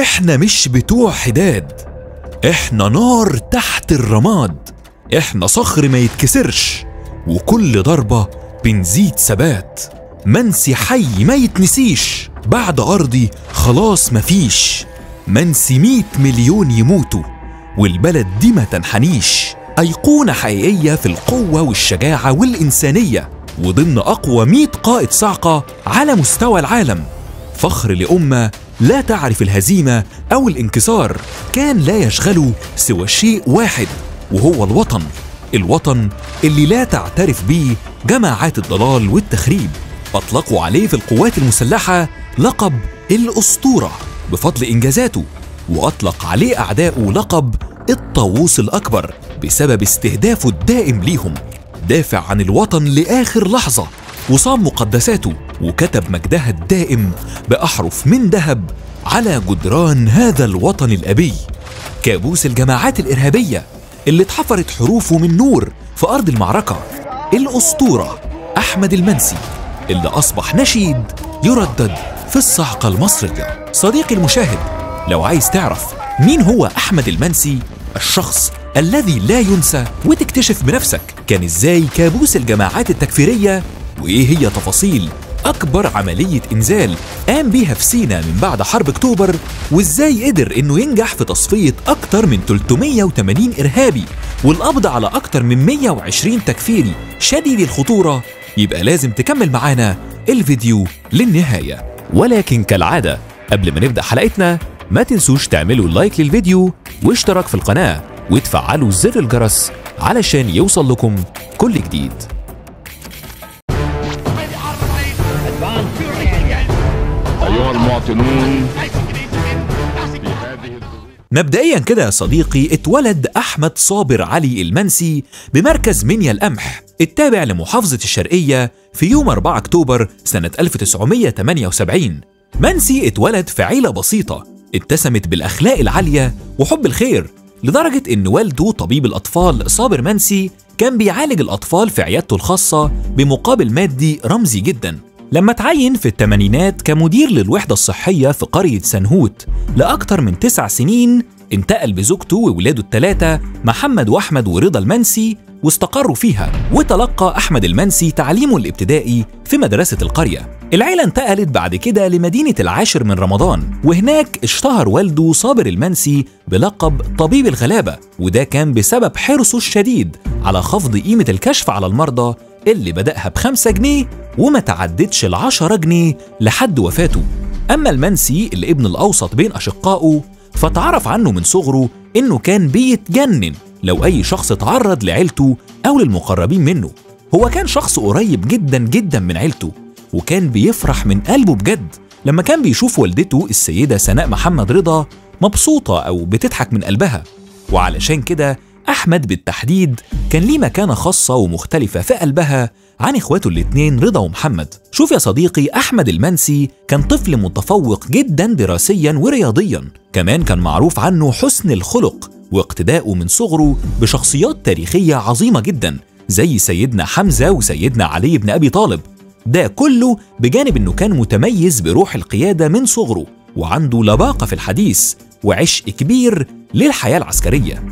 إحنا مش بتوع حداد. إحنا نار تحت الرماد. إحنا صخر ما يتكسرش. وكل ضربة بنزيد ثبات. منسي حي ما يتنسيش. بعد أرضي خلاص مفيش منسي مية مليون يموتوا. والبلد دي ما تنحنيش. أيقونة حقيقية في القوة والشجاعة والإنسانية. وضمن أقوى مية قائد صاعقة على مستوى العالم. فخر لأمة لا تعرف الهزيمة أو الانكسار كان لا يشغله سوى شيء واحد وهو الوطن. الوطن اللي لا تعترف به جماعات الضلال والتخريب. أطلقوا عليه في القوات المسلحة لقب الأسطورة بفضل إنجازاته وأطلق عليه أعداؤه لقب الطاووس الأكبر بسبب استهدافه الدائم ليهم. دافع عن الوطن لآخر لحظة. وصام مقدساته وكتب مجدها الدائم بأحرف من ذهب على جدران هذا الوطن الأبي. كابوس الجماعات الإرهابية اللي اتحفرت حروفه من نور في أرض المعركة. الأسطورة أحمد المنسي اللي أصبح نشيد يردد في الصعقة المصرية. صديقي المشاهد لو عايز تعرف مين هو أحمد المنسي الشخص الذي لا ينسى وتكتشف بنفسك كان إزاي كابوس الجماعات التكفيرية وايه هي تفاصيل أكبر عملية إنزال قام بيها في سينا من بعد حرب أكتوبر وإزاي قدر إنه ينجح في تصفية أكتر من 380 إرهابي والقبض على أكتر من 120 تكفيري شديد الخطورة. يبقى لازم تكمل معانا الفيديو للنهاية. ولكن كالعادة قبل ما نبدأ حلقتنا ما تنسوش تعملوا لايك للفيديو واشتراك في القناة وتفعلوا زر الجرس علشان يوصل لكم كل جديد. المواطنون. مبدئيا كده يا صديقي اتولد أحمد صابر علي المنسي بمركز منيا القمح التابع لمحافظة الشرقية في يوم 4 أكتوبر سنة 1978 منسي اتولد في عيلة بسيطة اتسمت بالأخلاق العالية وحب الخير لدرجة إن والده طبيب الأطفال صابر منسي كان بيعالج الأطفال في عيادته الخاصة بمقابل مادي رمزي جدا. لما تعين في الثمانينات كمدير للوحدة الصحية في قرية سنهوت لأكثر من تسع سنين انتقل بزوجته وولاده الثلاثة محمد وأحمد ورضا المنسي واستقروا فيها وتلقى أحمد المنسي تعليمه الابتدائي في مدرسة القرية. العيلة انتقلت بعد كده لمدينة العاشر من رمضان وهناك اشتهر والده صابر المنسي بلقب طبيب الغلابة وده كان بسبب حرصه الشديد على خفض قيمة الكشف على المرضى اللي بدأها بخمسة جنيه وما تعدتش العشرة جنيه لحد وفاته. أما المنسي اللي ابن الأوسط بين أشقائه فتعرف عنه من صغره إنه كان بيتجنن لو أي شخص اتعرض لعيلته أو للمقربين منه. هو كان شخص قريب جدا جدا من عيلته وكان بيفرح من قلبه بجد لما كان بيشوف والدته السيدة سناء محمد رضا مبسوطة أو بتضحك من قلبها. وعلشان كده أحمد بالتحديد كان ليه مكانة خاصة ومختلفة في قلبها عن إخواته الاتنين رضا ومحمد. شوف يا صديقي أحمد المنسي كان طفل متفوق جدا دراسيا ورياضيا. كمان كان معروف عنه حسن الخلق واقتداؤه من صغره بشخصيات تاريخية عظيمة جدا زي سيدنا حمزة وسيدنا علي بن أبي طالب. ده كله بجانب إنه كان متميز بروح القيادة من صغره وعنده لباقة في الحديث وعشق كبير للحياة العسكرية.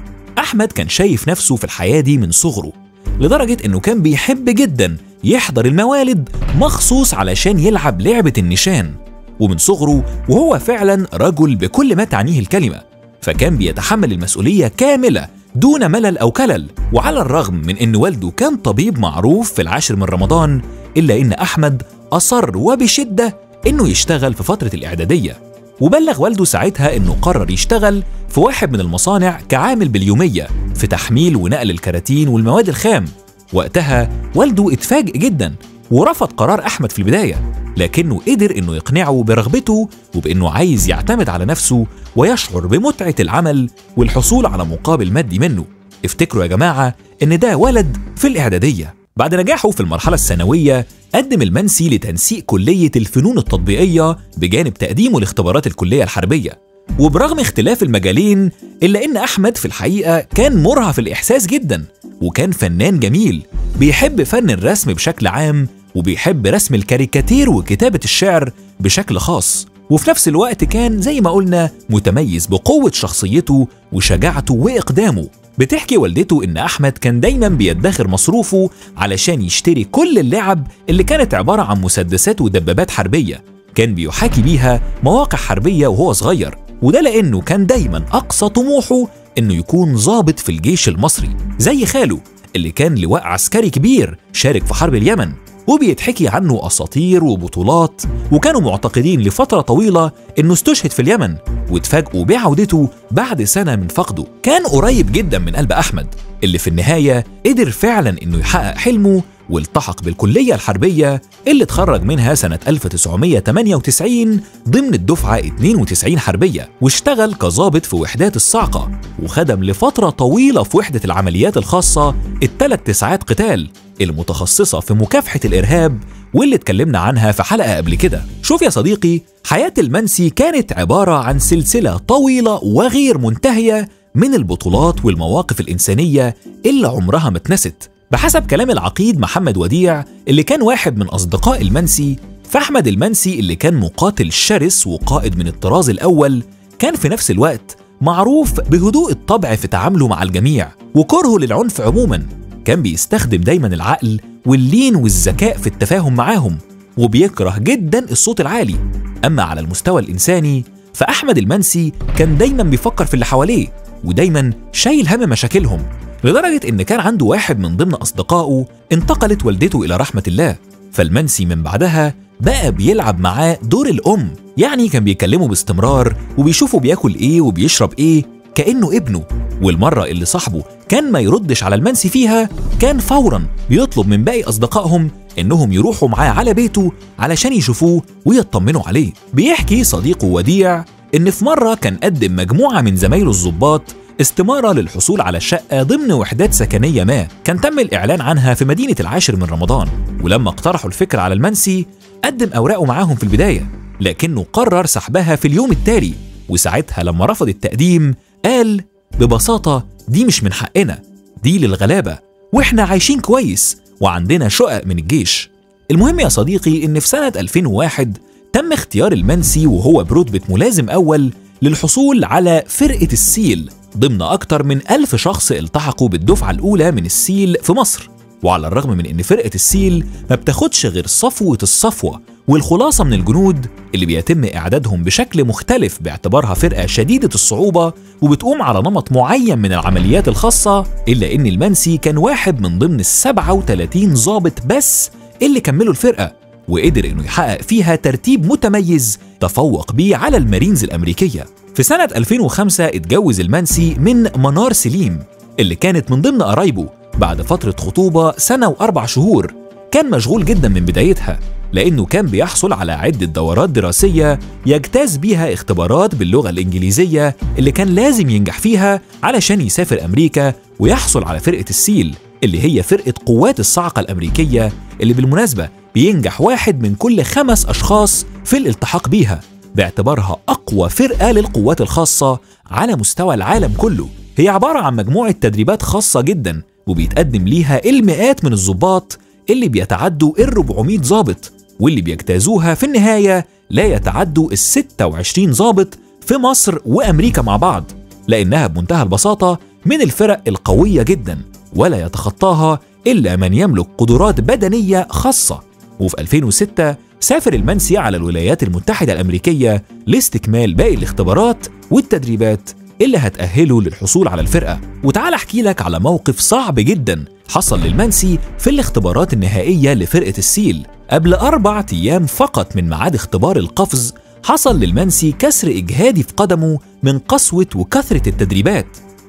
أحمد كان شايف نفسه في الحياة دي من صغره لدرجة إنه كان بيحب جدا يحضر الموالد مخصوص علشان يلعب لعبة النشان. ومن صغره وهو فعلا رجل بكل ما تعنيه الكلمة فكان بيتحمل المسؤولية كاملة دون ملل أو كلل. وعلى الرغم من إن والده كان طبيب معروف في العاشر من رمضان إلا إن أحمد أصر وبشدة إنه يشتغل في فترة الإعدادية. وبلغ والده ساعتها إنه قرر يشتغل في واحد من المصانع كعامل باليومية في تحميل ونقل الكراتين والمواد الخام. وقتها والده اتفاجئ جدا ورفض قرار أحمد في البداية لكنه قدر إنه يقنعه برغبته وبإنه عايز يعتمد على نفسه ويشعر بمتعة العمل والحصول على مقابل مادي منه. افتكروا يا جماعة إن ده ولد في الإعدادية. بعد نجاحه في المرحلة الثانوية قدم المنسي لتنسيق كلية الفنون التطبيقية بجانب تقديمه لاختبارات الكلية الحربية. وبرغم اختلاف المجالين إلا إن أحمد في الحقيقة كان مرهف الإحساس جدا وكان فنان جميل. بيحب فن الرسم بشكل عام وبيحب رسم الكاريكاتير وكتابة الشعر بشكل خاص. وفي نفس الوقت كان زي ما قلنا متميز بقوة شخصيته وشجاعته وإقدامه. بتحكي والدته إن أحمد كان دايما بيدخر مصروفه علشان يشتري كل اللعب اللي كانت عبارة عن مسدسات ودبابات حربية. كان بيحاكي بيها مواقع حربية وهو صغير وده لأنه كان دايما أقصى طموحه إنه يكون ضابط في الجيش المصري زي خاله اللي كان لواء عسكري كبير شارك في حرب اليمن. وبيتحكي عنه أساطير وبطولات وكانوا معتقدين لفترة طويلة إنه استشهد في اليمن واتفاجئوا بعودته بعد سنة من فقده. كان قريب جدا من قلب أحمد اللي في النهاية قدر فعلا إنه يحقق حلمه والتحق بالكلية الحربية اللي اتخرج منها سنة 1998 ضمن الدفعة 92 حربية واشتغل كظابط في وحدات الصاعقة وخدم لفترة طويلة في وحدة العمليات الخاصة الثلاث تسعات قتال المتخصصة في مكافحة الإرهاب واللي اتكلمنا عنها في حلقة قبل كده. شوف يا صديقي حياة المنسي كانت عبارة عن سلسلة طويلة وغير منتهية من البطولات والمواقف الإنسانية اللي عمرها ما اتنست. بحسب كلام العقيد محمد وديع اللي كان واحد من أصدقاء المنسي فأحمد المنسي اللي كان مقاتل شرس وقائد من الطراز الأول كان في نفس الوقت معروف بهدوء الطبع في تعامله مع الجميع وكرهه للعنف عموما. كان بيستخدم دايما العقل واللين والذكاء في التفاهم معاهم وبيكره جدا الصوت العالي. أما على المستوى الإنساني فأحمد المنسي كان دايما بيفكر في اللي حواليه ودايما شايل هم مشاكلهم. لدرجة إن كان عنده واحد من ضمن أصدقائه انتقلت والدته إلى رحمة الله فالمنسي من بعدها بقى بيلعب معاه دور الأم يعني كان بيكلمه باستمرار وبيشوفه بياكل إيه وبيشرب إيه كأنه ابنه. والمرة اللي صاحبه كان ما يردش على المنسي فيها كان فورا بيطلب من باقي أصدقائهم إنهم يروحوا معاه على بيته علشان يشوفوه ويطمنوا عليه. بيحكي صديقه وديع إن في مرة كان قدم مجموعة من زمايله الضباط استمارة للحصول على شقة ضمن وحدات سكنية ما كان تم الإعلان عنها في مدينة العاشر من رمضان. ولما اقترحوا الفكرة على المنسي قدم أوراقه معاهم في البداية لكنه قرر سحبها في اليوم التالي. وساعتها لما رفض التقديم قال ببساطة دي مش من حقنا دي للغلابة وإحنا عايشين كويس وعندنا شقق من الجيش. المهم يا صديقي إن في سنة 2001 تم اختيار المنسي وهو برتبة ملازم أول للحصول على فرقة ال SEAL. ضمن أكتر من ألف شخص التحقوا بالدفعة الأولى من ال SEAL في مصر وعلى الرغم من أن فرقة ال SEAL ما بتاخدش غير صفوة الصفوة والخلاصة من الجنود اللي بيتم إعدادهم بشكل مختلف باعتبارها فرقة شديدة الصعوبة وبتقوم على نمط معين من العمليات الخاصة إلا أن المنسي كان واحد من ضمن ال 37 ضابط بس اللي كملوا الفرقة وقدر إنه يحقق فيها ترتيب متميز تفوق بيه على المارينز الأمريكية. في سنة 2005 اتجوز المنسي من منار سليم اللي كانت من ضمن قرايبه بعد فترة خطوبة سنة وأربع شهور. كان مشغول جدا من بدايتها لأنه كان بيحصل على عدة دورات دراسية يجتاز بيها اختبارات باللغة الإنجليزية اللي كان لازم ينجح فيها علشان يسافر أمريكا ويحصل على فرقة السيل اللي هي فرقة قوات الصاعقه الأمريكية اللي بالمناسبة بينجح واحد من كل خمس أشخاص في الالتحاق بيها باعتبارها أقوى فرقة للقوات الخاصة على مستوى العالم كله. هي عبارة عن مجموعة تدريبات خاصة جدا وبيتقدم ليها المئات من الضباط اللي بيتعدوا ال 400 ضابط واللي بيجتازوها في النهاية لا يتعدوا ال 26 ضابط في مصر وأمريكا مع بعض لأنها بمنتهى البساطة من الفرق القوية جدا ولا يتخطاها إلا من يملك قدرات بدنية خاصة. وفي 2006 سافر المنسي على الولايات المتحدة الأمريكية لاستكمال باقي الاختبارات والتدريبات اللي هتأهله للحصول على الفرقة. وتعال أحكي لك على موقف صعب جدا حصل للمنسي في الاختبارات النهائية لفرقة السيل. قبل أربع أيام فقط من ميعاد اختبار القفز حصل للمنسي كسر إجهادي في قدمه من قسوة وكثرة التدريبات.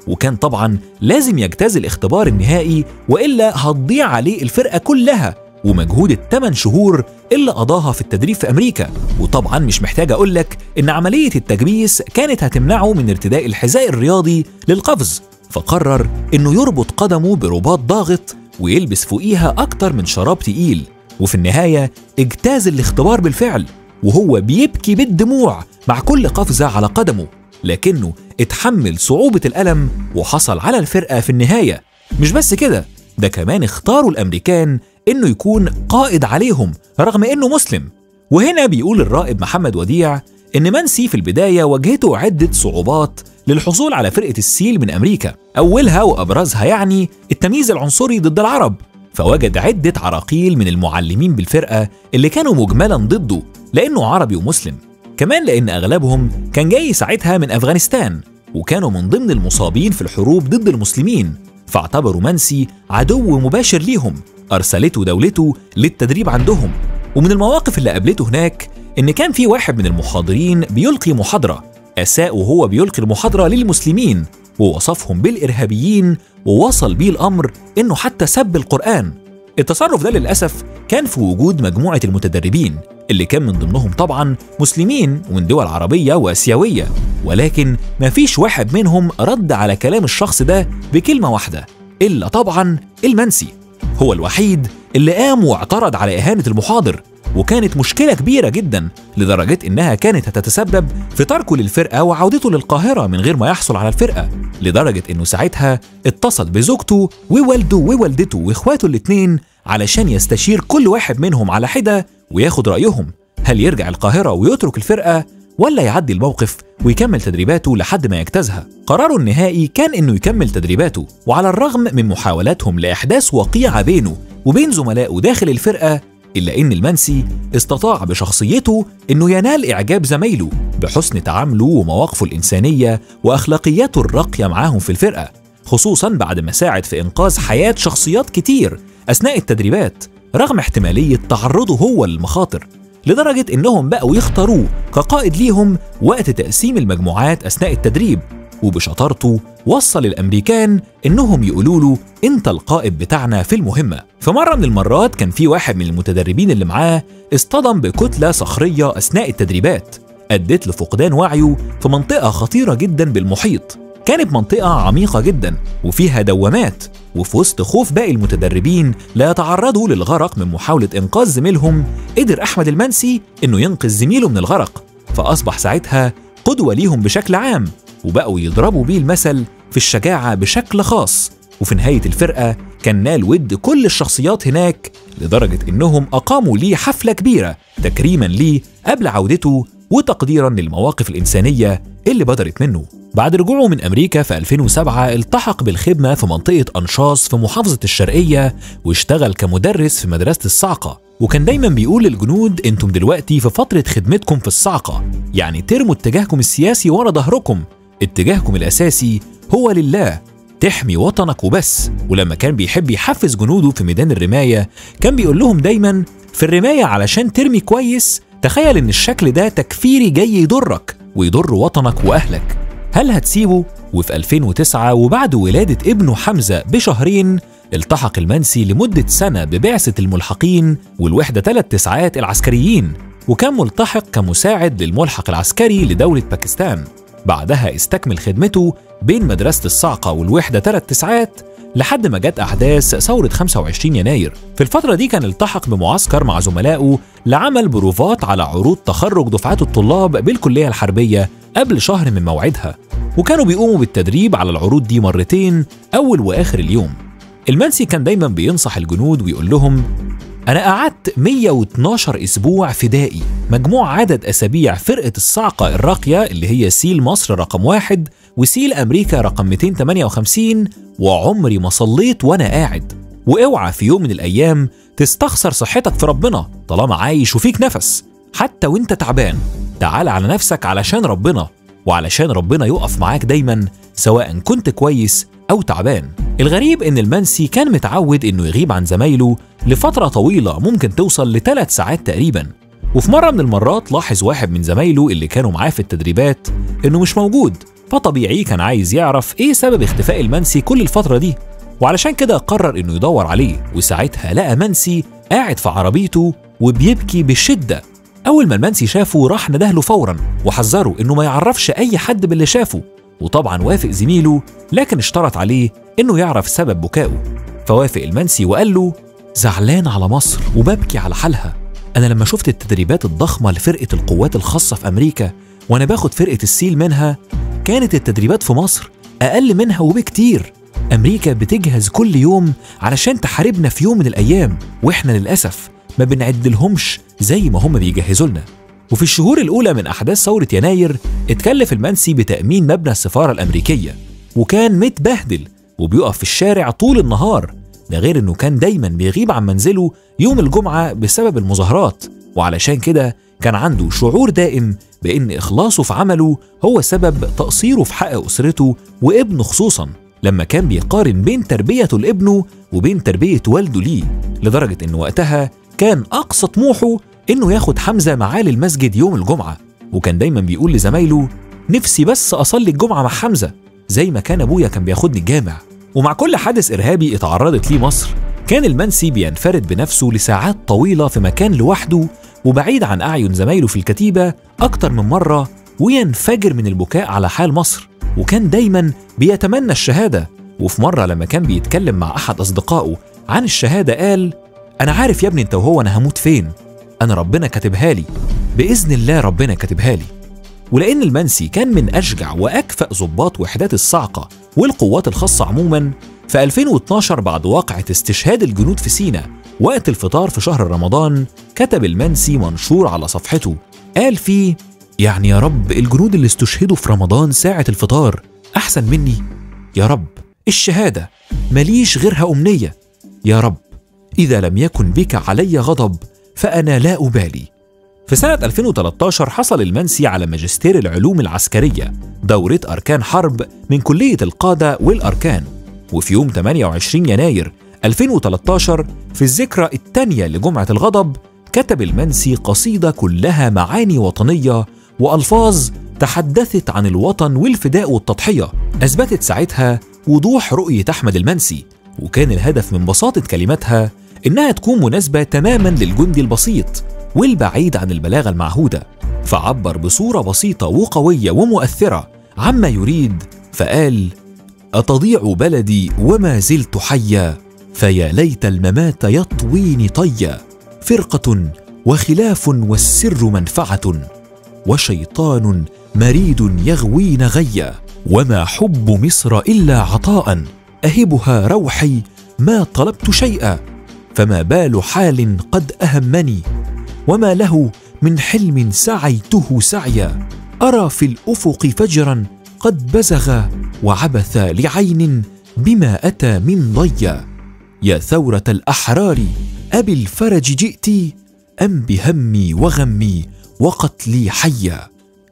وكان طبعا لازم يجتاز الاختبار النهائي وإلا هتضيع عليه الفرقة كلها. ومجهود الثمان شهور اللي قضاها في التدريب في أمريكا. وطبعا مش محتاج أقول لك إن عملية التجبيس كانت هتمنعه من ارتداء الحذاء الرياضي للقفز فقرر إنه يربط قدمه برباط ضاغط ويلبس فوقيها أكتر من شراب تقيل. وفي النهاية اجتاز الاختبار بالفعل وهو بيبكي بالدموع مع كل قفزة على قدمه. لكنه اتحمل صعوبة الألم وحصل على الفرقة في النهاية. مش بس كده ده كمان اختاروا الأمريكان إنه يكون قائد عليهم رغم إنه مسلم. وهنا بيقول الرائد محمد وديع إن منسي في البداية واجهته عدة صعوبات للحصول على فرقة السيل من أمريكا. أولها وأبرزها يعني التمييز العنصري ضد العرب. فوجد عدة عراقيل من المعلمين بالفرقة اللي كانوا مجملا ضده لأنه عربي ومسلم. كمان لأن أغلبهم كان جاي ساعتها من أفغانستان وكانوا من ضمن المصابين في الحروب ضد المسلمين. فاعتبروا منسي عدو مباشر ليهم. أرسلته دولته للتدريب عندهم. ومن المواقف اللي قابلته هناك إن كان في واحد من المحاضرين بيلقي محاضرة. أساء وهو بيلقي المحاضرة للمسلمين ووصفهم بالإرهابيين ووصل بيه الأمر إنه حتى سب القرآن. التصرف ده للأسف كان في وجود مجموعة المتدربين اللي كان من ضمنهم طبعا مسلمين ومن دول عربية وآسيوية. ولكن مفيش واحد منهم رد على كلام الشخص ده بكلمة واحدة إلا طبعا المنسي. هو الوحيد اللي قام واعترض على إهانة المحاضر وكانت مشكلة كبيرة جدا لدرجة إنها كانت هتتسبب في تركه للفرقة وعودته للقاهرة من غير ما يحصل على الفرقة لدرجة إنه ساعتها اتصل بزوجته ووالده ووالدته وإخواته الاتنين علشان يستشير كل واحد منهم على حدة وياخد رأيهم هل يرجع القاهرة ويترك الفرقة ولا يعدي الموقف ويكمل تدريباته لحد ما يجتازها. قراره النهائي كان إنه يكمل تدريباته وعلى الرغم من محاولاتهم لإحداث وقيعه بينه وبين زملائه داخل الفرقة إلا إن المنسي استطاع بشخصيته إنه ينال إعجاب زمايله بحسن تعامله ومواقفه الإنسانية واخلاقياته الراقيه معاهم في الفرقة خصوصا بعد ما ساعد في إنقاذ حياة شخصيات كتير أثناء التدريبات رغم احتمالية تعرضه هو للمخاطر لدرجة إنهم بقوا يختاروه كقائد ليهم وقت تقسيم المجموعات أثناء التدريب. وبشطارته وصل الأمريكان إنهم يقولوا له أنت القائد بتاعنا في المهمة. فمرة من المرات كان في واحد من المتدربين اللي معاه اصطدم بكتلة صخرية أثناء التدريبات. أدت لفقدان وعيه في منطقة خطيرة جدا بالمحيط. كانت منطقة عميقة جدا وفيها دوامات وفي وسط خوف باقي المتدربين لا يتعرضوا للغرق من محاولة إنقاذ زميلهم قدر أحمد المنسي إنه ينقذ زميله من الغرق فأصبح ساعتها قدوة ليهم بشكل عام وبقوا يضربوا بيه المثل في الشجاعة بشكل خاص وفي نهاية الفرقة كان نال ود كل الشخصيات هناك لدرجة إنهم أقاموا ليه حفلة كبيرة تكريما ليه قبل عودته وتقديرا للمواقف الإنسانية اللي بدرت منه. بعد رجوعه من أمريكا في 2007 التحق بالخدمة في منطقة أنشاص في محافظة الشرقية واشتغل كمدرس في مدرسة الصعقة. وكان دايما بيقول للجنود أنتم دلوقتي في فترة خدمتكم في الصعقة. يعني ترموا اتجاهكم السياسي ورا ظهركم. اتجاهكم الأساسي هو لله. تحمي وطنك وبس. ولما كان بيحب يحفز جنوده في ميدان الرماية كان بيقول لهم دايما في الرماية علشان ترمي كويس تخيل إن الشكل ده تكفيري جاي يضرك ويضر وطنك وأهلك هل هتسيبه؟ وفي 2009 وبعد ولادة ابنه حمزة بشهرين التحق المنسي لمدة سنة ببعثة الملحقين والوحدة ثلاث تسعات العسكريين وكان ملتحق كمساعد للملحق العسكري لدولة باكستان بعدها استكمل خدمته بين مدرسة الصعقة والوحدة ثلاث تسعات لحد ما جت أحداث ثورة 25 يناير. في الفترة دي كان التحق بمعسكر مع زملائه لعمل بروفات على عروض تخرج دفعات الطلاب بالكلية الحربية قبل شهر من موعدها. وكانوا بيقوموا بالتدريب على العروض دي مرتين أول وآخر اليوم. المنسي كان دايما بينصح الجنود ويقول لهم أنا قعدت 112 أسبوع فدائي. مجموع عدد أسابيع فرقة الصعقة الراقية اللي هي سيل مصر رقم واحد وسيل أمريكا رقم 258 وعمري ما صليت وأنا قاعد. وأوعى في يوم من الأيام تستخسر صحتك في ربنا طالما عايش وفيك نفس. حتى وأنت تعبان تعال على نفسك علشان ربنا وعلشان ربنا يقف معاك دايما سواء كنت كويس أو تعبان. الغريب إن المنسي كان متعود إنه يغيب عن زمايله لفترة طويلة ممكن توصل لثلاث ساعات تقريبا. وفي مرة من المرات لاحظ واحد من زمايله اللي كانوا معاه في التدريبات إنه مش موجود فطبيعي كان عايز يعرف إيه سبب اختفاء المنسي كل الفترة دي وعلشان كده قرر إنه يدور عليه وساعتها لقى منسي قاعد في عربيته وبيبكي بشدة أول ما المنسي شافه راح ندهله فورا وحذره إنه ما يعرفش أي حد باللي شافه وطبعا وافق زميله لكن اشترط عليه إنه يعرف سبب بكائه. فوافق المنسي وقال له زعلان على مصر وببكي على حالها. أنا لما شفت التدريبات الضخمة لفرقة القوات الخاصة في أمريكا وأنا باخد فرقة السيل منها كانت التدريبات في مصر أقل منها وبكتير. أمريكا بتجهز كل يوم علشان تحاربنا في يوم من الأيام وإحنا للأسف ما بنعدلهمش زي ما هم بيجهزوا لنا. وفي الشهور الأولى من أحداث ثورة يناير اتكلف المنسي بتأمين مبنى السفارة الأمريكية وكان متبهدل وبيقف في الشارع طول النهار. ده غير إنه كان دايما بيغيب عن منزله يوم الجمعة بسبب المظاهرات وعلشان كده كان عنده شعور دائم بإن إخلاصه في عمله هو سبب تقصيره في حق أسرته وابنه خصوصا لما كان بيقارن بين تربيته لابنه وبين تربية والده ليه لدرجة إن وقتها كان أقصى طموحه إنه ياخد حمزة معاه للمسجد يوم الجمعة وكان دايما بيقول لزمايله نفسي بس أصلي الجمعة مع حمزة زي ما كان أبويا كان بياخدني الجامع. ومع كل حادث إرهابي اتعرضت ليه مصر كان المنسي بينفرد بنفسه لساعات طويلة في مكان لوحده وبعيد عن أعين زمايله في الكتيبة أكتر من مرة وينفجر من البكاء على حال مصر. وكان دايما بيتمنى الشهادة. وفي مرة لما كان بيتكلم مع أحد أصدقائه عن الشهادة قال أنا عارف يا ابني أنت وهو أنا هموت فين؟ أنا ربنا كاتبها لي. بإذن الله ربنا كاتبها لي. ولأن المنسي كان من أشجع وأكفأ ضباط وحدات الصاعقة والقوات الخاصة عموما في 2012 بعد واقعة استشهاد الجنود في سينا وقت الفطار في شهر رمضان كتب المنسي منشور على صفحته. قال فيه يعني يا رب الجنود اللي استشهدوا في رمضان ساعة الفطار أحسن مني؟ يا رب الشهادة مليش غيرها أمنية. يا رب إذا لم يكن بك علي غضب فأنا لا أبالي. في سنة 2013 حصل المنسي على ماجستير العلوم العسكرية دورة أركان حرب من كلية القادة والأركان. وفي يوم 28 يناير 2013 في الذكرى الثانية لجمعة الغضب كتب المنسي قصيدة كلها معاني وطنية وألفاظ تحدثت عن الوطن والفداء والتضحية. أثبتت ساعتها وضوح رؤية أحمد المنسي وكان الهدف من بساطة كلماتها إنها تكون مناسبة تماما للجندي البسيط. والبعيد عن البلاغة المعهودة فعبر بصورة بسيطة وقوية ومؤثرة عما يريد فقال أتضيع بلدي وما زلت حيا فيا ليت الممات يطويني طيا فرقة وخلاف والسر منفعة وشيطان مريد يغوين غيا وما حب مصر إلا عطاء أهبها روحي ما طلبت شيئا فما بال حال قد أهمني وما له من حلم سعيته سعيا. أرى في الأفق فجرا قد بزغ وعبث لعين بما أتى من ضيا. يا ثورة الأحرار أبي الفرج جئت؟ أم بهمي وغمي وقتلي حيا.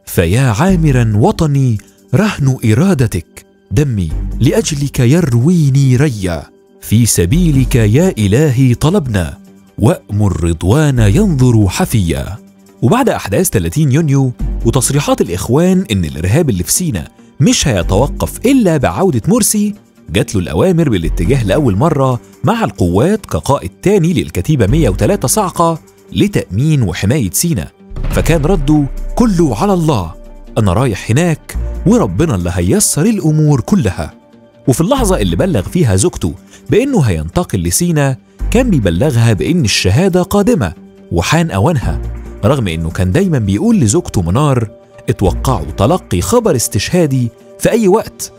فيا عامرا وطني رهن إرادتك. دمي لأجلك يرويني ريا. في سبيلك يا إلهي طلبنا. وأمر رضوان ينظر حفيا. وبعد أحداث 30 يونيو وتصريحات الإخوان إن الإرهاب اللي في سينا مش هيتوقف إلا بعودة مرسي جات له الأوامر بالاتجاه لأول مرة مع القوات كقائد تاني للكتيبة 103 صعقة لتأمين وحماية سينا. فكان رده كله على الله. أنا رايح هناك وربنا اللي هيسر الأمور كلها. وفي اللحظة اللي بلغ فيها زوجته بإنه هينتقل لسينا كان بيبلغها بإن الشهادة قادمة وحان أوانها. رغم إنه كان دايما بيقول لزوجته منار اتوقعوا تلقي خبر استشهادي في أي وقت.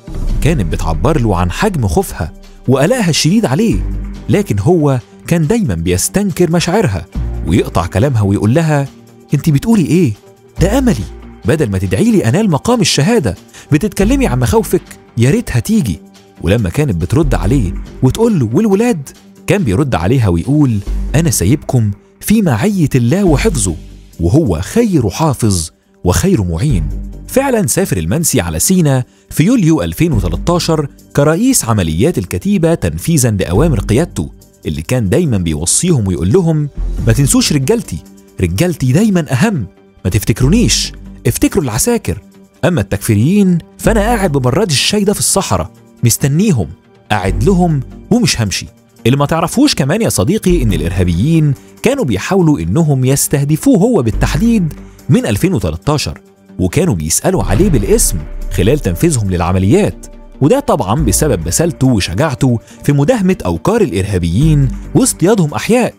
كانت بتعبر له عن حجم خوفها وقلقها الشديد عليه لكن هو كان دايما بيستنكر مشاعرها ويقطع كلامها ويقول لها انت بتقولي إيه؟ ده أملي. بدل ما تدعي لي أنال مقام الشهادة بتتكلمي عن مخاوفك يا ريتها تيجي ولما كانت بترد عليه وتقول له والولاد؟ كان بيرد عليها ويقول أنا سايبكم في معية الله وحفظه وهو خير حافظ وخير معين. فعلا سافر المنسي على سينا في يوليو 2013 كرئيس عمليات الكتيبة تنفيذا لأوامر قيادته اللي كان دايما بيوصيهم ويقول لهم ما تنسوش رجالتي رجالتي دايما أهم ما تفتكرونيش افتكروا العساكر. أما التكفيريين فأنا قاعد ببراد الشاي ده في الصحراء مستنيهم قاعد لهم ومش همشي. اللي ما تعرفوش كمان يا صديقي إن الإرهابيين كانوا بيحاولوا إنهم يستهدفوه هو بالتحديد من 2013 وكانوا بيسألوا عليه بالاسم خلال تنفيذهم للعمليات. وده طبعا بسبب بسالته وشجاعته في مداهمة أوكار الإرهابيين واصطيادهم أحياء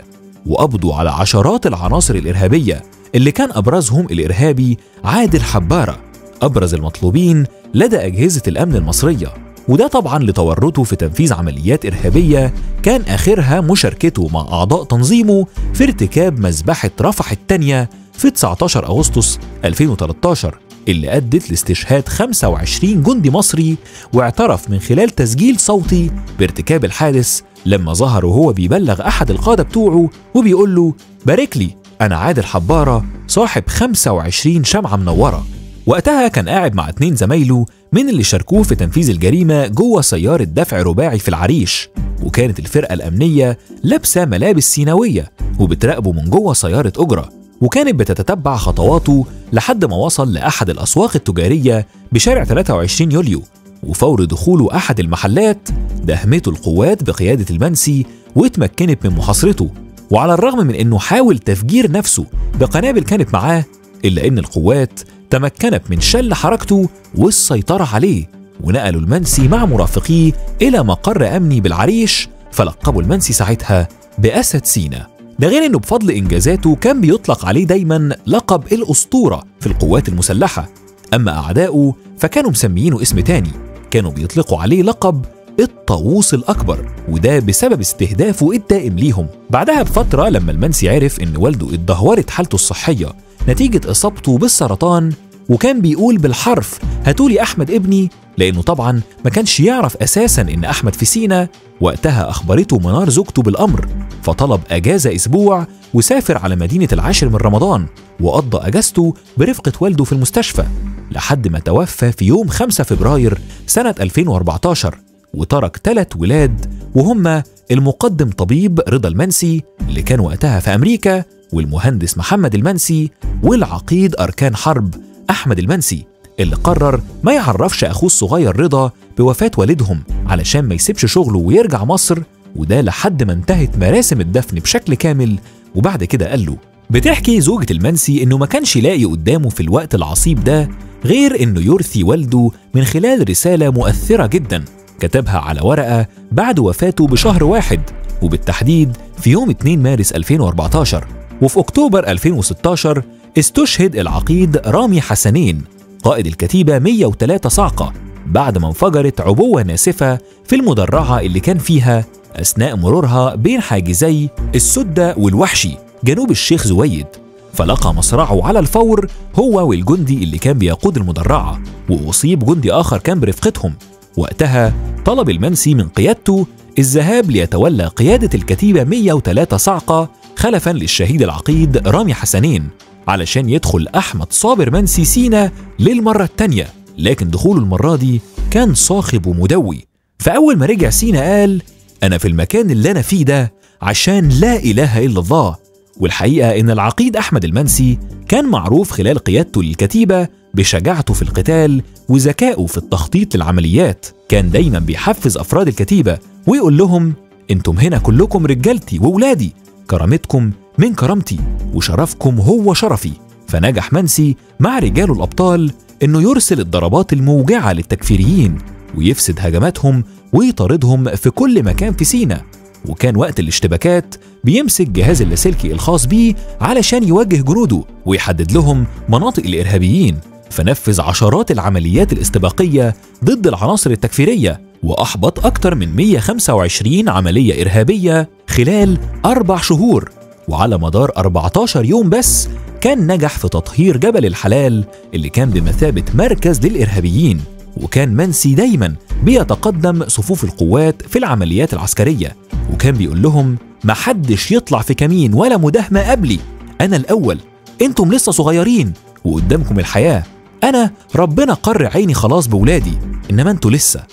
وقبضوا على عشرات العناصر الإرهابية اللي كان أبرزهم الإرهابي عادل حبارة أبرز المطلوبين لدى أجهزة الأمن المصرية. وده طبعا لتورطه في تنفيذ عمليات إرهابية كان آخرها مشاركته مع أعضاء تنظيمه في ارتكاب مذبحة رفح الثانية في 19 أغسطس 2013 اللي أدت لاستشهاد 25 جندي مصري واعترف من خلال تسجيل صوتي بارتكاب الحادث لما ظهر وهو بيبلغ أحد القادة بتوعه وبيقول له بارك لي أنا عادل حبارة صاحب 25 شمعة منورة. وقتها كان قاعد مع اتنين زمايله من اللي شاركوه في تنفيذ الجريمة جوه سيارة دفع رباعي في العريش وكانت الفرقة الأمنية لابسة ملابس سيناوية وبتراقبه من جوه سيارة أجرة وكانت بتتتبع خطواته لحد ما وصل لأحد الأسواق التجارية بشارع 23 يوليو وفور دخوله أحد المحلات دهمته القوات بقيادة المنسي واتمكنت من محاصرته وعلى الرغم من إنه حاول تفجير نفسه بقنابل كانت معاه إلا إن القوات تمكنت من شل حركته والسيطرة عليه ونقلوا المنسي مع مرافقيه إلى مقر أمني بالعريش فلقبوا المنسي ساعتها بأسد سينا. ده غير إنه بفضل إنجازاته كان بيطلق عليه دايما لقب الأسطورة في القوات المسلحة. أما اعدائه فكانوا مسميينه اسم تاني كانوا بيطلقوا عليه لقب الطاووس الأكبر وده بسبب استهدافه الدائم ليهم. بعدها بفترة لما المنسي عرف إن والده اتدهورت حالته الصحية نتيجة إصابته بالسرطان وكان بيقول بالحرف هاتولي أحمد ابني لأنه طبعا ما كانش يعرف أساسا إن أحمد في سينا وقتها أخبرته منار زوجته بالأمر فطلب أجازة أسبوع وسافر على مدينة العاشر من رمضان وقضى أجازته برفقة والده في المستشفى لحد ما توفى في يوم 5 فبراير سنة 2014 وترك ثلاث ولاد وهم المقدم طبيب رضا المنسي اللي كان وقتها في أمريكا والمهندس محمد المنسي والعقيد أركان حرب أحمد المنسي اللي قرر ما يعرفش أخوه الصغير رضا بوفاة والدهم علشان ما يسيبش شغله ويرجع مصر وده لحد ما انتهت مراسم الدفن بشكل كامل وبعد كده قال له بتحكي زوجة المنسي إنه ما كانش يلاقي قدامه في الوقت العصيب ده غير إنه يرثي والده من خلال رسالة مؤثرة جدا كتبها على ورقة بعد وفاته بشهر واحد وبالتحديد في يوم 2 مارس 2014 وفي أكتوبر 2016 استشهد العقيد رامي حسنين قائد الكتيبة 103 صاعقة بعد ما انفجرت عبوة ناسفة في المدرعة اللي كان فيها أثناء مرورها بين حاجزي السدة والوحشي جنوب الشيخ زويد. فلقى مصرعه على الفور هو والجندي اللي كان بيقود المدرعة وأصيب جندي آخر كان برفقتهم. وقتها طلب المنسي من قيادته الذهاب ليتولى قيادة الكتيبة 103 صعقة خلفا للشهيد العقيد رامي حسنين علشان يدخل أحمد صابر منسي سينا للمرة التانية. لكن دخوله المرة دي كان صاخب ومدوي فأول ما رجع سينا قال أنا في المكان اللي أنا فيه ده عشان لا إله إلا الله. والحقيقة إن العقيد أحمد المنسي كان معروف خلال قيادته للكتيبة بشجاعته في القتال وذكائه في التخطيط للعمليات. كان دايما بيحفز أفراد الكتيبة ويقول لهم أنتم هنا كلكم رجالتي وولادي كرامتكم من كرامتي وشرفكم هو شرفي. فنجح منسي مع رجاله الأبطال إنه يرسل الضربات الموجعة للتكفيريين ويفسد هجماتهم ويطاردهم في كل مكان في سينا. وكان وقت الاشتباكات بيمسك جهاز اللاسلكي الخاص بيه علشان يوجه جنوده ويحدد لهم مناطق الإرهابيين فنفذ عشرات العمليات الاستباقية ضد العناصر التكفيرية وأحبط أكثر من 125 عملية إرهابية خلال أربع شهور. وعلى مدار 14 يوم بس كان نجح في تطهير جبل الحلال اللي كان بمثابة مركز للإرهابيين وكان منسي دايما بيتقدم صفوف القوات في العمليات العسكرية. وكان بيقول لهم محدش يطلع في كمين ولا مداهمة قبلي. أنا الأول. أنتم لسه صغيرين. وقدامكم الحياة. أنا ربنا قر عيني خلاص بولادي. إنما أنتوا لسه.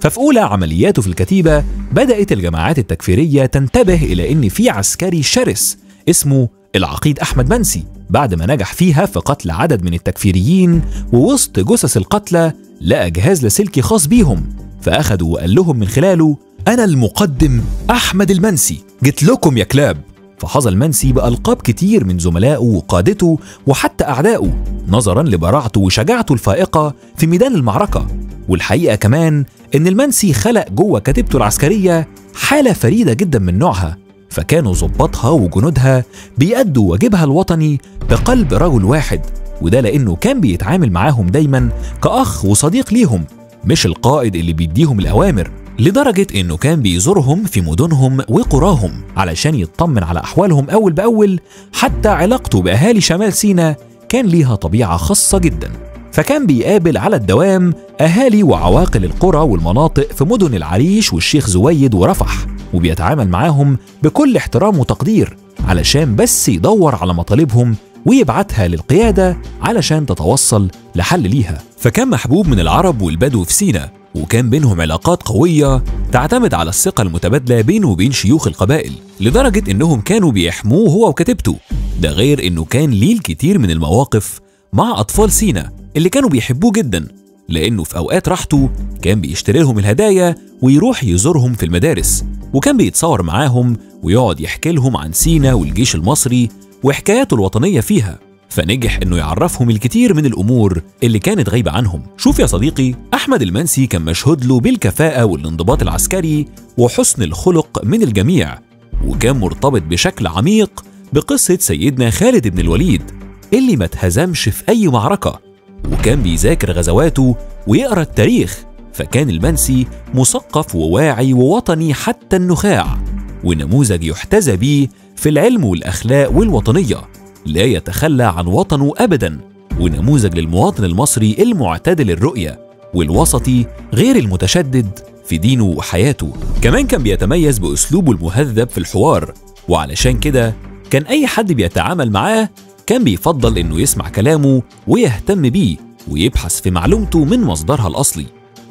ففي أولى عملياته في الكتيبة بدأت الجماعات التكفيرية تنتبه إلى إن في عسكري شرس اسمه العقيد أحمد منسي بعد ما نجح فيها في قتل عدد من التكفيريين ووسط جثث القتلى لقى جهاز لاسلكي خاص بيهم. فأخدوا وقال لهم من خلاله أنا المقدم أحمد المنسي جيت لكم يا كلاب. فحظى المنسي بألقاب كتير من زملائه وقادته وحتى أعدائه نظرا لبراعته وشجاعته الفائقة في ميدان المعركة. والحقيقة كمان إن المنسي خلق جوة كتيبته العسكرية حالة فريدة جدا من نوعها فكانوا ظباطها وجنودها بيأدوا واجبها الوطني بقلب رجل واحد وده لأنه كان بيتعامل معاهم دايما كأخ وصديق ليهم مش القائد اللي بيديهم الأوامر لدرجة إنه كان بيزورهم في مدنهم وقراهم علشان يطمن على أحوالهم أول بأول حتى علاقته بأهالي شمال سيناء كان ليها طبيعة خاصة جدا. فكان بيقابل على الدوام أهالي وعواقل القرى والمناطق في مدن العريش والشيخ زويد ورفح وبيتعامل معاهم بكل احترام وتقدير علشان بس يدور على مطالبهم ويبعتها للقيادة علشان تتوصل لحل ليها. فكان محبوب من العرب والبدو في سينا وكان بينهم علاقات قوية تعتمد على الثقة المتبادلة بينه وبين شيوخ القبائل لدرجة إنهم كانوا بيحموه هو وكتيبته. ده غير إنه كان ليه الكثير من المواقف مع أطفال سينا اللي كانوا بيحبوه جدا لأنه في أوقات راحته كان بيشتري لهم الهدايا ويروح يزورهم في المدارس وكان بيتصور معاهم ويقعد يحكي لهم عن سينا والجيش المصري وحكاياته الوطنية فيها فنجح إنه يعرفهم الكثير من الأمور اللي كانت غايبة عنهم. شوف يا صديقي أحمد المنسي كان مشهود له بالكفاءة والانضباط العسكري وحسن الخلق من الجميع وكان مرتبط بشكل عميق بقصة سيدنا خالد بن الوليد اللي ما اتهزمش في أي معركة. وكان بيذاكر غزواته ويقرأ التاريخ فكان المنسي مثقف وواعي ووطني حتى النخاع ونموذج يحتذى بيه في العلم والأخلاق والوطنية لا يتخلى عن وطنه ابدا ونموذج للمواطن المصري المعتدل الرؤية والوسطي غير المتشدد في دينه وحياته. كمان كان بيتميز بأسلوبه المهذب في الحوار وعلشان كده كان أي حد بيتعامل معاه كان بيفضل إنه يسمع كلامه ويهتم بيه ويبحث في معلومته من مصدرها الأصلي.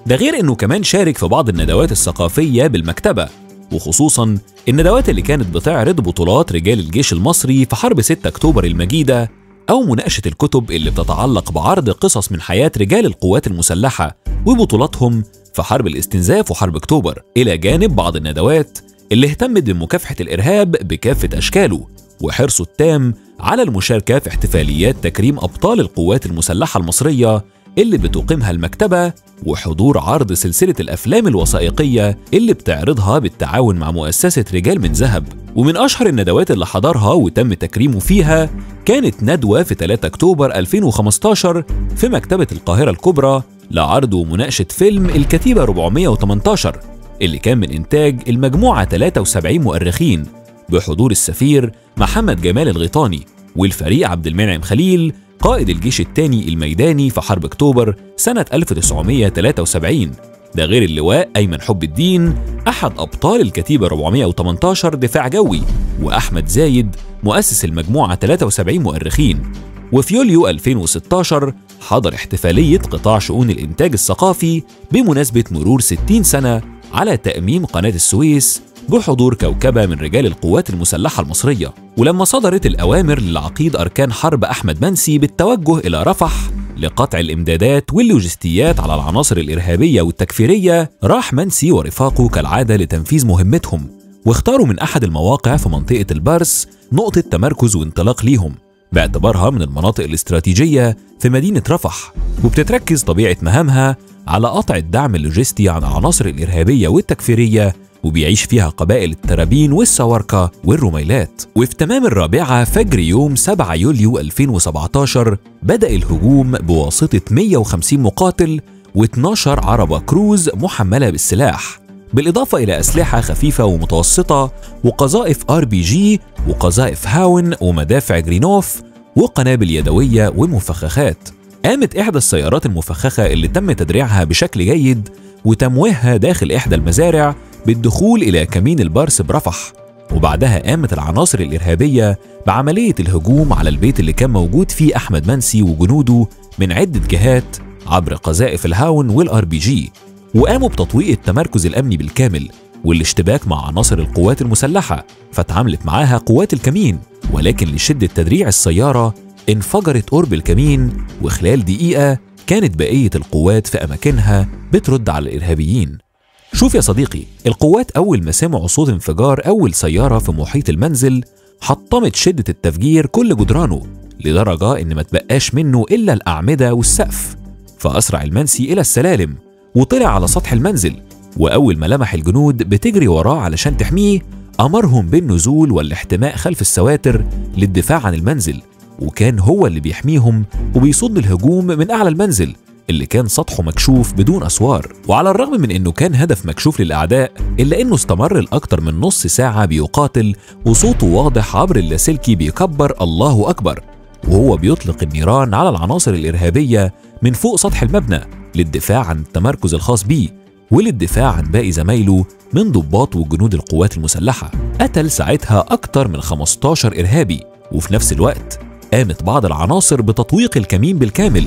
ده غير إنه كمان شارك في بعض الندوات الثقافية بالمكتبة وخصوصا الندوات اللي كانت بتعرض بطولات رجال الجيش المصري في حرب 6 أكتوبر المجيدة أو مناقشة الكتب اللي بتتعلق بعرض قصص من حياة رجال القوات المسلحة وبطولاتهم في حرب الاستنزاف وحرب أكتوبر. إلى جانب بعض الندوات اللي اهتمت بمكافحة الإرهاب بكافة أشكاله وحرصه التام على المشاركة في احتفاليات تكريم أبطال القوات المسلحة المصرية اللي بتقيمها المكتبة وحضور عرض سلسلة الأفلام الوثائقية اللي بتعرضها بالتعاون مع مؤسسة رجال من ذهب. ومن أشهر الندوات اللي حضرها وتم تكريمه فيها كانت ندوة في 3 أكتوبر 2015 في مكتبة القاهرة الكبرى لعرض ومناقشة فيلم الكتيبة 418 اللي كان من إنتاج المجموعة 73 مؤرخين. بحضور السفير محمد جمال الغيطاني والفريق عبد المنعم خليل قائد الجيش الثاني الميداني في حرب أكتوبر سنة 1973 ده غير اللواء أيمن حب الدين أحد أبطال الكتيبة 418 دفاع جوي وأحمد زايد مؤسس المجموعة 73 مؤرخين. وفي يوليو 2016 حضر احتفالية قطاع شؤون الإنتاج الثقافي بمناسبة مرور 60 سنة على تأميم قناة السويس بحضور كوكبة من رجال القوات المسلحة المصرية ولما صدرت الأوامر للعقيد أركان حرب أحمد منسي بالتوجه إلى رفح لقطع الإمدادات واللوجستيات على العناصر الإرهابية والتكفيرية راح منسي ورفاقه كالعادة لتنفيذ مهمتهم واختاروا من أحد المواقع في منطقة البرس نقطة تمركز وانطلاق ليهم باعتبارها من المناطق الاستراتيجية في مدينة رفح وبتتركز طبيعة مهامها على قطع الدعم اللوجستي عن العناصر الإرهابية والتكفيرية وبيعيش فيها قبائل الترابين والسواركة والرميلات. وفي تمام الرابعة فجر يوم 7 يوليو 2017 بدأ الهجوم بواسطة 150 مقاتل و12 عربة كروز محملة بالسلاح بالإضافة إلى أسلحة خفيفة ومتوسطة وقذائف آر بي جي وقذائف هاون ومدافع جرينوف وقنابل يدوية ومفخخات. قامت إحدى السيارات المفخخة اللي تم تدريعها بشكل جيد وتمويهها داخل إحدى المزارع بالدخول إلى كمين البرس برفح وبعدها قامت العناصر الإرهابية بعملية الهجوم على البيت اللي كان موجود فيه أحمد منسي وجنوده من عدة جهات عبر قذائف الهاون والآر بي جي وقاموا بتطويق التمركز الأمني بالكامل والاشتباك مع عناصر القوات المسلحة فتعاملت معاها قوات الكمين. ولكن لشدة تدريع السيارة انفجرت قرب الكمين وخلال دقيقة كانت بقية القوات في أماكنها بترد على الإرهابيين. شوف يا صديقي القوات أول ما سمعوا صوت انفجار أول سيارة في محيط المنزل حطمت شدة التفجير كل جدرانه لدرجة إن ما تبقاش منه إلا الأعمدة والسقف. فأسرع المنسي إلى السلالم وطلع على سطح المنزل وأول ما لمح الجنود بتجري وراه علشان تحميه أمرهم بالنزول والاحتماء خلف السواتر للدفاع عن المنزل وكان هو اللي بيحميهم وبيصد الهجوم من أعلى المنزل. اللي كان سطحه مكشوف بدون أسوار. وعلى الرغم من أنه كان هدف مكشوف للأعداء إلا أنه استمر لأكثر من نص ساعة بيقاتل وصوته واضح عبر اللاسلكي بيكبر الله أكبر. وهو بيطلق النيران على العناصر الإرهابية من فوق سطح المبنى للدفاع عن التمركز الخاص بيه وللدفاع عن باقي زمايله من ضباط وجنود القوات المسلحة. قتل ساعتها أكتر من 15 إرهابي وفي نفس الوقت قامت بعض العناصر بتطويق الكمين بالكامل.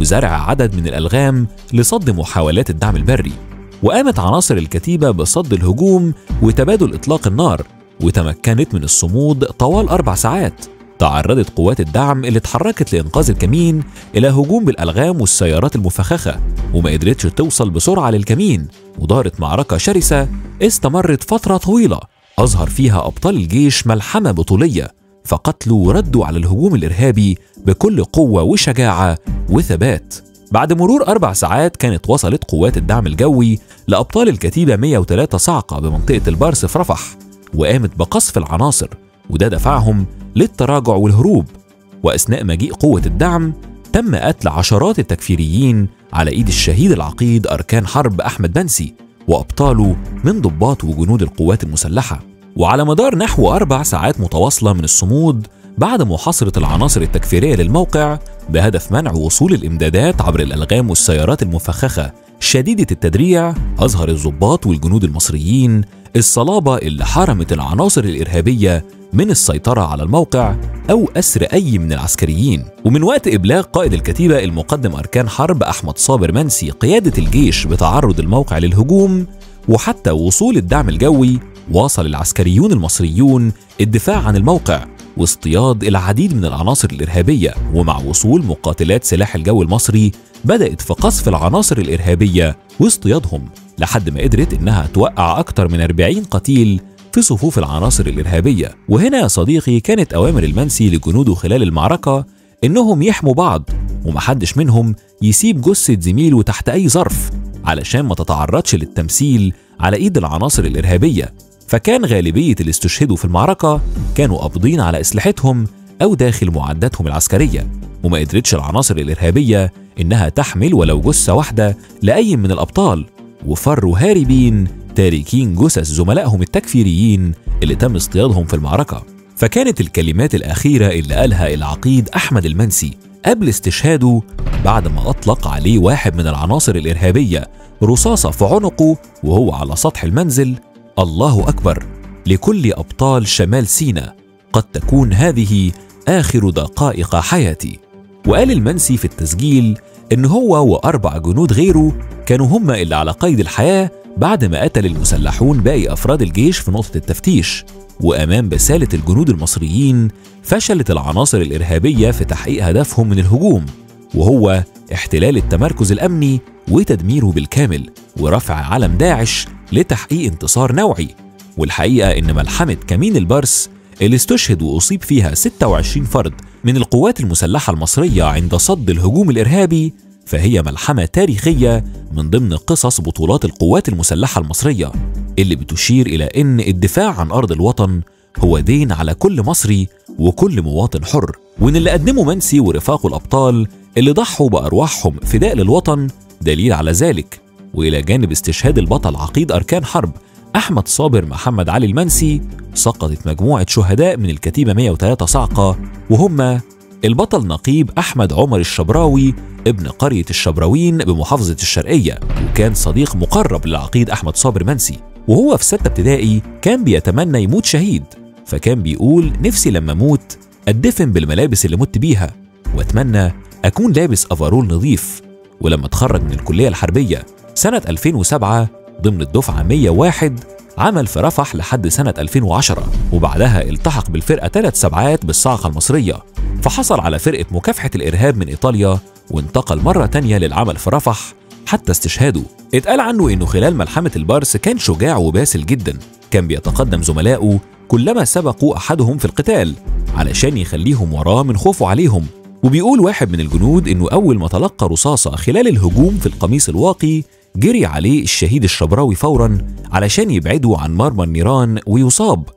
وزرع عدد من الألغام لصد محاولات الدعم البري وقامت عناصر الكتيبة بصد الهجوم وتبادل إطلاق النار وتمكنت من الصمود طوال أربع ساعات. تعرضت قوات الدعم اللي اتحركت لإنقاذ الكمين إلى هجوم بالألغام والسيارات المفخخة وما قدرتش توصل بسرعة للكمين. ودارت معركة شرسة استمرت فترة طويلة أظهر فيها أبطال الجيش ملحمة بطولية. فقتلوا وردوا على الهجوم الإرهابي بكل قوة وشجاعة وثبات. بعد مرور أربع ساعات كانت وصلت قوات الدعم الجوي لأبطال الكتيبة 103 صاعقة بمنطقة البارس في رفح وقامت بقصف العناصر وده دفعهم للتراجع والهروب. وأثناء مجيء قوة الدعم تم قتل عشرات التكفيريين على إيد الشهيد العقيد أركان حرب أحمد بنسي وأبطاله من ضباط وجنود القوات المسلحة. وعلى مدار نحو أربع ساعات متواصلة من الصمود بعد محاصرة العناصر التكفيرية للموقع بهدف منع وصول الإمدادات عبر الألغام والسيارات المفخخة. شديدة التدريع أظهر الضباط والجنود المصريين الصلابة اللي حرمت العناصر الإرهابية من السيطرة على الموقع أو أسر أي من العسكريين. ومن وقت إبلاغ قائد الكتيبة المقدم أركان حرب أحمد صابر منسي قيادة الجيش بتعرض الموقع للهجوم وحتى وصول الدعم الجوي واصل العسكريون المصريون الدفاع عن الموقع واصطياد العديد من العناصر الإرهابية. ومع وصول مقاتلات سلاح الجو المصري بدأت في قصف العناصر الإرهابية واصطيادهم لحد ما قدرت إنها توقع أكتر من 40 قتيل في صفوف العناصر الإرهابية. وهنا يا صديقي كانت أوامر المنسي لجنوده خلال المعركة إنهم يحموا بعض ومحدش منهم يسيب جثة زميله تحت أي ظرف علشان ما تتعرضش للتمثيل على إيد العناصر الإرهابية. فكان غالبية اللي استشهدوا في المعركة كانوا قابضين على أسلحتهم أو داخل معداتهم العسكرية. وما قدرتش العناصر الإرهابية إنها تحمل ولو جثة واحدة لأي من الأبطال. وفروا هاربين تاركين جثث زملائهم التكفيريين اللي تم اصطيادهم في المعركة. فكانت الكلمات الأخيرة اللي قالها العقيد أحمد المنسي قبل استشهاده بعد ما أطلق عليه واحد من العناصر الإرهابية رصاصة في عنقه وهو على سطح المنزل الله أكبر لكل أبطال شمال سينا قد تكون هذه آخر دقائق حياتي. وقال المنسي في التسجيل إن هو وأربع جنود غيره كانوا هم اللي على قيد الحياة بعد ما قتل المسلحون باقي أفراد الجيش في نقطة التفتيش. وأمام بسالة الجنود المصريين فشلت العناصر الإرهابية في تحقيق هدفهم من الهجوم. وهو احتلال التمركز الأمني وتدميره بالكامل ورفع علم داعش لتحقيق انتصار نوعي. والحقيقة إن ملحمة كمين البرس اللي استشهد وأصيب فيها 26 فرد من القوات المسلحة المصرية عند صد الهجوم الإرهابي فهي ملحمة تاريخية من ضمن قصص بطولات القوات المسلحة المصرية اللي بتشير إلى إن الدفاع عن أرض الوطن هو دين على كل مصري وكل مواطن حر. وإن اللي قدمه منسي ورفاقه الأبطال اللي ضحوا بأرواحهم فداء للوطن دليل على ذلك. وإلى جانب استشهاد البطل عقيد أركان حرب أحمد صابر محمد علي المنسي سقطت مجموعة شهداء من الكتيبة 103 صعقة وهم البطل نقيب أحمد عمر الشبراوي ابن قرية الشبراوين بمحافظة الشرقية وكان صديق مقرب للعقيد أحمد صابر منسي. وهو في ستة ابتدائي كان بيتمنى يموت شهيد فكان بيقول نفسي لما أموت أدفن بالملابس اللي مت بيها وأتمنى أكون لابس أفرول نظيف ولما اتخرج من الكلية الحربية سنة 2007 ضمن الدفعة 101 عمل في رفح لحد سنة 2010 وبعدها التحق بالفرقة ثلاث سبعات بالصاعقة المصرية. فحصل على فرقة مكافحة الإرهاب من إيطاليا وانتقل مرة تانية للعمل في رفح حتى استشهاده. اتقال عنه إنه خلال ملحمة البارس كان شجاع وباسل جدا. كان بيتقدم زملائه كلما سبقوا أحدهم في القتال علشان يخليهم وراه من خوفه عليهم. وبيقول واحد من الجنود إنه أول ما تلقى رصاصة خلال الهجوم في القميص الواقي جري عليه الشهيد الشبراوي فورا علشان يبعده عن مرمى النيران ويصاب.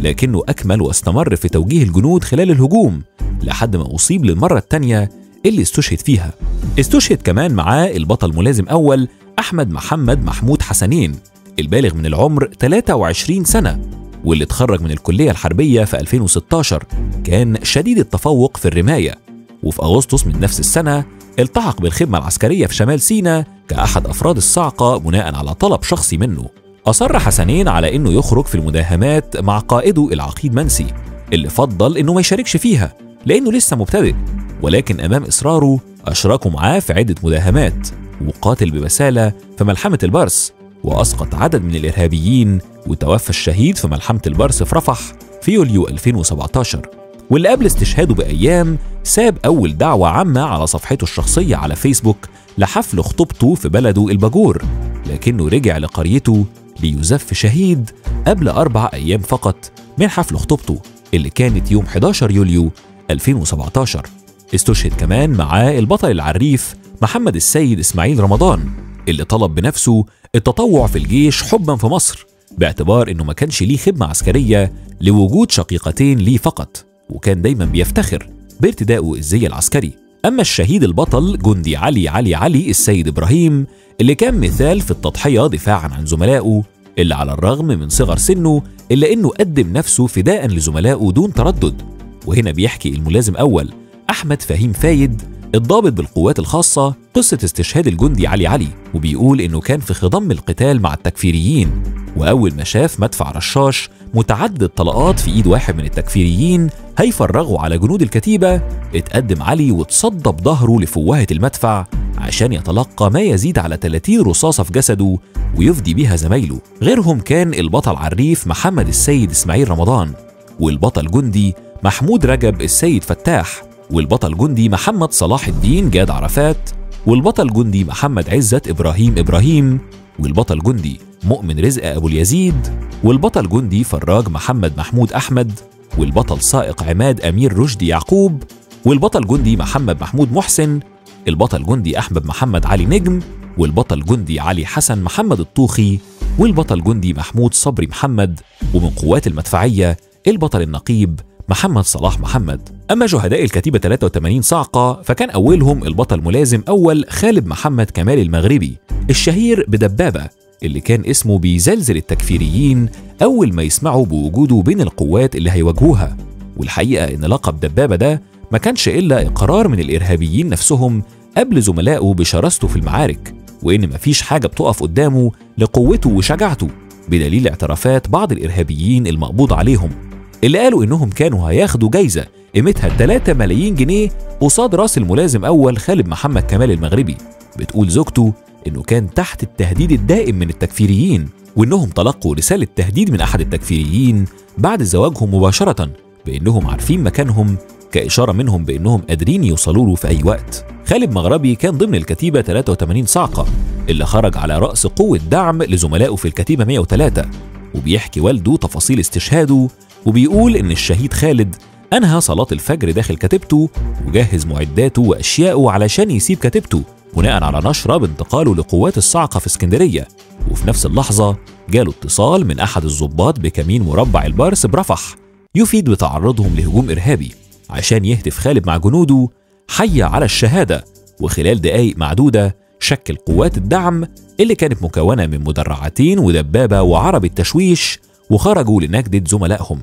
لكنه أكمل واستمر في توجيه الجنود خلال الهجوم لحد ما أصيب للمرة التانية اللي استشهد فيها. استشهد كمان معاه البطل ملازم أول أحمد محمد محمود حسنين البالغ من العمر 23 سنة واللي اتخرج من الكلية الحربية في 2016 كان شديد التفوق في الرماية. وفي أغسطس من نفس السنة التحق بالخدمة العسكرية في شمال سيناء كأحد أفراد الصاعقة بناء على طلب شخصي منه. أصر حسنين على إنه يخرج في المداهمات مع قائده العقيد منسي اللي فضل إنه ما يشاركش فيها لأنه لسه مبتدئ. ولكن أمام إصراره أشركوا معاه في عدة مداهمات وقاتل ببسالة في ملحمة البرس وأسقط عدد من الإرهابيين وتوفى الشهيد في ملحمة البرس في رفح في يوليو 2017 واللي قبل استشهاده بأيام ساب أول دعوة عامة على صفحته الشخصية على فيسبوك لحفل خطوبته في بلده الباجور لكنه رجع لقريته ليزف شهيد قبل أربع أيام فقط من حفل خطوبته اللي كانت يوم 11 يوليو 2017 استشهد كمان معاه البطل العريف محمد السيد إسماعيل رمضان اللي طلب بنفسه التطوع في الجيش حبا في مصر باعتبار إنه ما كانش ليه خدمة عسكرية لوجود شقيقتين ليه فقط وكان دايما بيفتخر بارتدائه الزي العسكري. أما الشهيد البطل جندي علي علي علي السيد إبراهيم اللي كان مثال في التضحية دفاعا عن زملائه اللي على الرغم من صغر سنه إلا إنه قدم نفسه فداء لزملائه دون تردد. وهنا بيحكي الملازم أول أحمد فهيم فايد الضابط بالقوات الخاصة قصة استشهاد الجندي علي علي وبيقول إنه كان في خضم القتال مع التكفيريين. وأول ما شاف مدفع رشاش متعدد الطلقات في إيد واحد من التكفيريين هيفرغوا على جنود الكتيبة اتقدم علي وتصدى بظهره لفوهة المدفع عشان يتلقى ما يزيد على 30 رصاصة في جسده ويفدي بيها زمايله. غيرهم كان البطل عريف محمد السيد إسماعيل رمضان والبطل جندي محمود رجب السيد فتاح والبطل جندي محمد صلاح الدين جاد عرفات والبطل جندي محمد عزت إبراهيم إبراهيم والبطل جندي مؤمن رزق أبو اليزيد والبطل جندي فراج محمد محمود أحمد والبطل سائق عماد أمير رشدي يعقوب والبطل جندي محمد محمود محسن البطل جندي أحمد محمد علي نجم والبطل جندي علي حسن محمد الطوخي والبطل جندي محمود صبري محمد ومن قوات المدفعية البطل النقيب محمد صلاح محمد. أما شهداء الكتيبة 83 صعقة فكان أولهم البطل ملازم أول خالد محمد كمال المغربي الشهير بدبابة اللي كان اسمه بيزلزل التكفيريين أول ما يسمعوا بوجوده بين القوات اللي هيواجهوها. والحقيقة إن لقب دبابة ده ما كانش إلا إقرار من الإرهابيين نفسهم قبل زملائه بشراسته في المعارك وإن مفيش حاجة بتقف قدامه لقوته وشجاعته بدليل اعترافات بعض الإرهابيين المقبوض عليهم اللي قالوا إنهم كانوا هياخدوا جايزة قيمتها 3 ملايين جنيه قصاد راس الملازم أول خالد محمد كمال المغربي. بتقول زوجته إنه كان تحت التهديد الدائم من التكفيريين وإنهم تلقوا رسالة تهديد من أحد التكفيريين بعد زواجهم مباشرة بإنهم عارفين مكانهم كإشارة منهم بإنهم قادرين يوصلوا له في أي وقت. خالد مغربي كان ضمن الكتيبة 83 صعقة اللي خرج على رأس قوة دعم لزملائه في الكتيبة 103 وبيحكي والده تفاصيل استشهاده وبيقول إن الشهيد خالد أنهى صلاة الفجر داخل كتيبته وجهز معداته وأشياءه علشان يسيب كتيبته. بناء على نشرة بانتقاله لقوات الصاعقة في اسكندرية. وفي نفس اللحظة جاله اتصال من أحد الضباط بكمين مربع البارس برفح يفيد بتعرضهم لهجوم إرهابي عشان يهتف خالد مع جنوده حي على الشهادة. وخلال دقايق معدودة شكل قوات الدعم اللي كانت مكونة من مدرعتين ودبابة وعربي التشويش وخرجوا لنجدة زملائهم.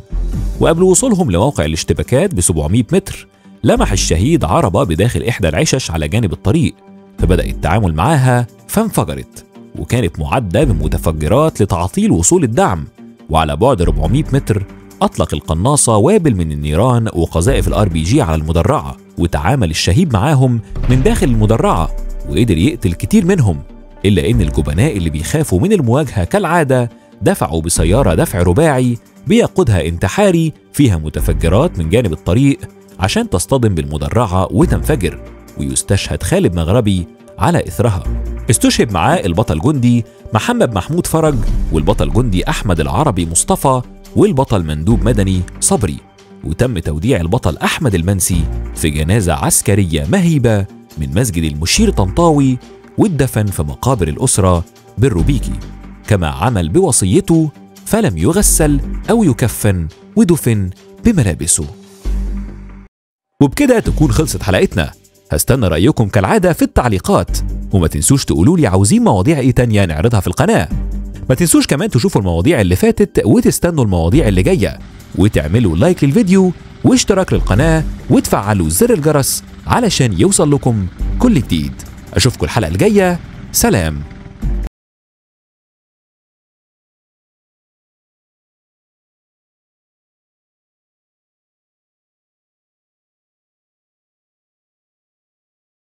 وقبل وصولهم لموقع الاشتباكات ب 700 متر لمح الشهيد عربة بداخل إحدى العشش على جانب الطريق. فبدأ التعامل معاها فانفجرت وكانت معدة بمتفجرات لتعطيل وصول الدعم وعلى بعد 400 متر أطلق القناصة وابل من النيران وقذائف الار بي جي على المدرعة وتعامل الشهيد معاهم من داخل المدرعة وقدر يقتل كتير منهم إلا إن الجبناء اللي بيخافوا من المواجهة كالعادة دفعوا بسيارة دفع رباعي بيقودها انتحاري فيها متفجرات من جانب الطريق عشان تصطدم بالمدرعة وتنفجر. ويستشهد خالد مغربي على إثرها. استشهد معاه البطل جندي محمد محمود فرج والبطل جندي أحمد العربي مصطفى والبطل مندوب مدني صبري. وتم توديع البطل أحمد المنسي في جنازة عسكرية مهيبة من مسجد المشير طنطاوي والدفن في مقابر الأسرة بالروبيكي. كما عمل بوصيته فلم يغسل أو يكفن ودفن بملابسه. وبكده تكون خلصت حلقتنا. هستنى رأيكم كالعادة في التعليقات. وما تنسوش تقولوا لي عاوزين مواضيع إيه تانية نعرضها في القناة. ما تنسوش كمان تشوفوا المواضيع اللي فاتت وتستنوا المواضيع اللي جاية. وتعملوا لايك للفيديو واشتراك للقناة وتفعلوا زر الجرس علشان يوصل لكم كل جديد. أشوفكم الحلقة الجاية. سلام.